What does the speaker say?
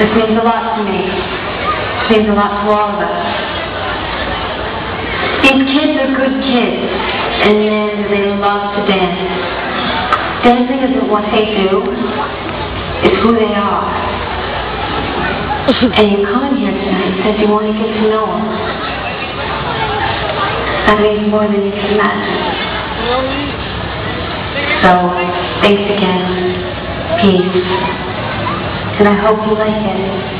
This means a lot to me. It means a lot to all of us. These kids are good kids, and they love to dance. Dancing isn't what they do, it's who they are. And you come in here tonight because you want to get to know them. That means more than you can imagine. So, thanks again. Peace. And I hope you like it.